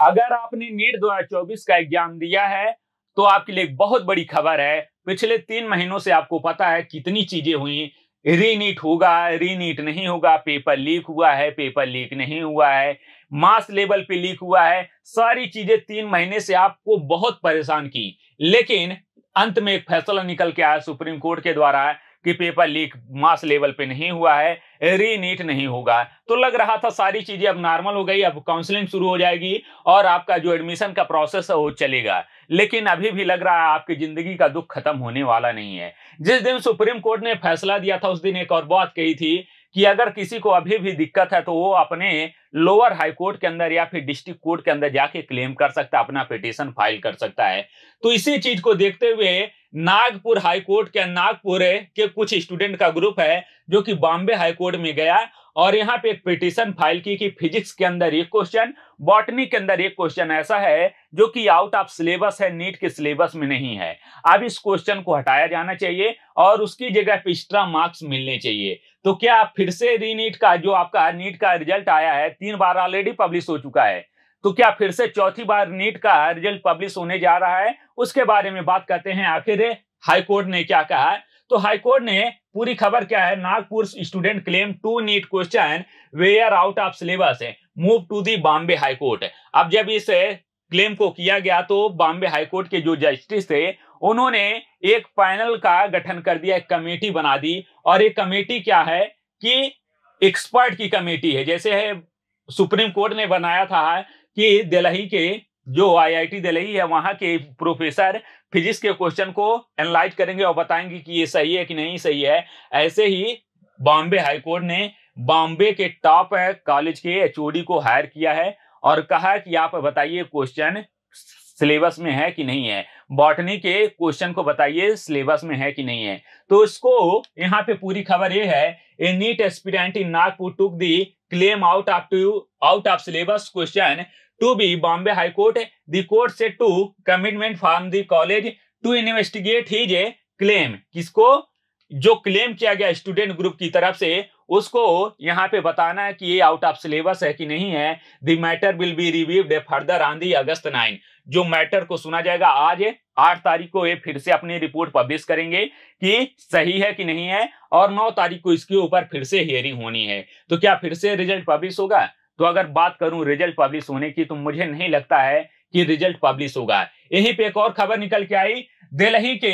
अगर आपने नीट 2024 का एग्ज़ाम दिया है तो आपके लिए बहुत बड़ी खबर है। पिछले तीन महीनों से आपको पता है कितनी चीज़ें हुई। रीनीट होगा, रीनीट नहीं होगा, पेपर लीक हुआ है, पेपर लीक नहीं हुआ है। मास लेवल पे लीक हुआ है। सारी चीज़ें तीन महीने से आपको बहुत परेशान की। लेकिन अंत में एक फैसला निकल के आया सुप्रीम कोर्ट के द्वारा कि पेपर लीक मास लेवल पे नहीं हुआ है री नीट नहीं होगा। तो लग रहा था सारी चीज़ें अब नॉर्मल हो गई, अब काउंसलिंग शुरू हो जाएगी और आपका जो एडमिशन का प्रोसेस है वो चलेगा। लेकिन अभी भी लग रहा है आपकी ज़िंदगी का दुख खत्म होने वाला नहीं है। जिस दिन सुप्रीम कोर्ट ने फैसला दिया था, उस दिन एक और बात कही थी कि अगर किसी को अभी भी दिक्कत है तो वो अपने लोअर हाई कोर्ट के अंदर या फिर डिस्ट्रिक्ट कोर्ट के अंदर जाके क्लेम कर सकता है, अपना पिटीशन फ़ाइल कर सकता है। तो इसी चीज़ को देखते हुए नागपुर हाई कोर्ट के नागपुर के कुछ स्टूडेंट का ग्रुप है, जो कि बॉम्बे हाई कोर्ट में गया और यहाँ पे एक पिटीशन फ़ाइल की कि फिजिक्स के अंदर एक क्वेश्चन, बॉटनी के अंदर एक क्वेश्चन ऐसा है, जो कि आउट ऑफ़ सिलेबस है, नीट के सिलेबस में नहीं है। अब इस क्वेश्चन को हटाया जाना चाहिए, और उसकी जगह पे एक्स्ट्रा मार्क्स मिलने चाहिए। तो क्या फिर से री नीट का, जो आपका नीट का रिज़ल्ट आया है, तीन बार ऑलरेडी पब्लिश हो चुका है। तो क्या फिर से चौथी बार नीट का रिज़ल्ट पब्लिश होने जा रहा है? उसके बारे में बात करते हैं आखिर हाईकोर्ट ने क्या कहा? तो हाईकोर्ट ने पूरी खबर क्या है? Nagpur student claim to NEET question were out of syllabus, move to the Bombay high court. अब जब इस क्लेम को किया गया तो बॉम्बे हाईकोर्ट के जो जस्टिस थे, उन्होंने एक पैनल का गठन कर दिया, एक कमेटी बना दी। और एक कमेटी क्या है कि एक्सपर्ट की कमेटी है। जैसे है, सुप्रीम कोर्ट ने बनाया था कि दिल्ली के जो आईआईटी दिल्ली है, वहाँ के प्रोफेसर फिजिक्स के क्वेश्चन को एनालाइज करेंगे और बताएँगे कि ये सही है कि नहीं सही है। ऐसे ही बॉम्बे हाईकोर्ट ने बॉम्बे के टॉप कॉलेज के एचओडी को हायर किया है और कहा कि आप बताइए क्वेश्चन सिलेबस में है कि नहीं है? बॉटनी के क्वेश्चन को बताइए सिलेबस में है कि नहीं है? तो इसको यहाँ पे पूरी खबर ये है a NEET aspirant in Nagpur took the claim out of two out of syllabus question to be Bombay High Court, the court said to commitment from the college to investigate his claim. किसको? जो claim किया गया student group की तरफ़ से उसको यहाँ पे बताना है कि ये आउट ऑफ़ सिलेबस है कि नहीं है। The matter will be reviewed further on the August nine जो मैटर को सुना जाएगा आज, आठ तारीख को ये फिर से अपनी रिपोर्ट पब्लिश करेंगे कि सही है कि नहीं है और नौ तारीख को इसके ऊपर फिर से हियरिंग होनी है। तो क्या फिर से रिज़ल्ट पब्लिश होगा? तो अगर बात करूँ रिज़ल्ट पब्लिश होने की तो मुझे नहीं लगता है कि रिज़ल्ट पब्लिश होगा। यहीं पे एक और खबर निकल के आई। दिल्ली के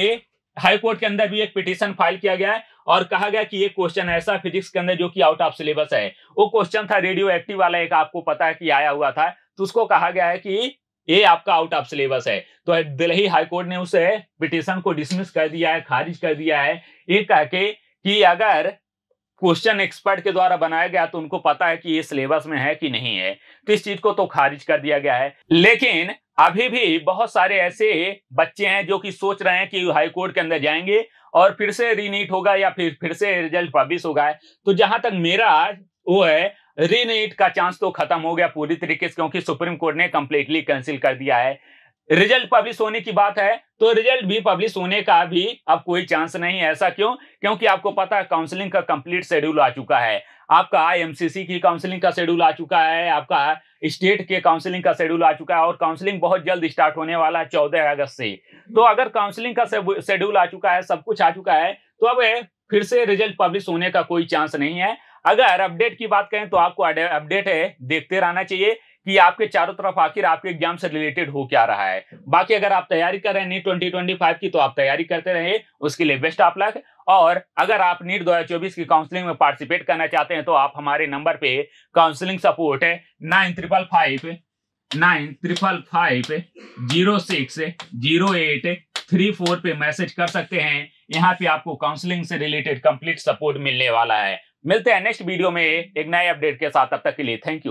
हाईकोर्ट के अंदर भी एक पिटीशन फ़ाइल किया गया है। और कहा गया कि ये क्वेश्चन ऐसा फिजिक्स के अंदर जो कि आउट ऑफ़ सिलेबस है। वो क्वेश्चन था रेडियो एक्टिव वाला, एक आपको पता है कि आया हुआ था। तो उसको कहा गया है कि ये आपका आउट ऑफ़ सिलेबस है। तो दिल्ली हाईकोर्ट ने उसे पिटिशन को डिसमिस कर दिया है, खारिज कर दिया है। ये कह के कि अगर क्वेश्चन एक्सपर्ट के द्वारा बनाया गया तो उनको पता है कि ये सिलेबस में है कि नहीं है। तो इस चीज़ को तो खारिज कर दिया गया है। लेकिन अभी भी बहुत सारे ऐसे बच्चे हैं जो कि सोच रहे हैं कि हाई कोर्ट के अंदर जाएँगे और फिर से रीनीट होगा या फिर फिर से रिज़ल्ट पब्लिश होगा। तो जहाँ तक मेरा वो है, रीनीट का चांस तो खत्म हो गया पूरी तरीके से क्योंकि सुप्रीम कोर्ट ने कंप्लीटली कैंसिल कर दिया है। रिज़ल्ट पब्लिश होने की बात है तो रिज़ल्ट भी पब्लिश होने का भी अब कोई चांस नहीं है। ऐसा क्यों? क्योंकि आपको पता है काउंसलिंग का कंप्लीट शेड्यूल आ चुका है। आपका एमसीसी की काउंसलिंग का शेड्यूल आ चुका है, आपका स्टेट के काउंसलिंग का शेड्यूल आ चुका है और काउंसलिंग बहुत जल्द स्टार्ट होने वाला है चौदह अगस्त से। तो अगर काउंसलिंग का शेड्यूल आ चुका है, सब कुछ आ चुका है तो अब फिर से रिज़ल्ट पब्लिश होने का कोई चांस नहीं है। अगर अपडेट की बात करें तो आपको अपडेट है, देखते रहना चाहिए। कि आपके चारों तरफ़ आखिर आपके एग्ज़ाम से रिलेटेड हो क्या रहा है। बाकी अगर आप तैयारी कर रहे हैं नीट ट्वेंटी ट्वेंटी फाइव की तो आप तैयारी करते रहे उसके लिए बेस्ट आप लग और अगर आप नीट दो हज़ार चौबीस की काउंसलिंग में पार्टिसिपेट करना चाहते हैं तो आप हमारे नंबर पे काउंसलिंग सपोर्ट है nine triple five nine triple five zero six zero eight three four पे मैसेज कर सकते हैं। यहाँ पे आपको काउंसलिंग से रिलेटेड कंप्लीट सपोर्ट मिलने वाला है। मिलते हैं नेक्स्ट वीडियो में एक नए अपडेट के साथ। तब तक के लिए थैंक यू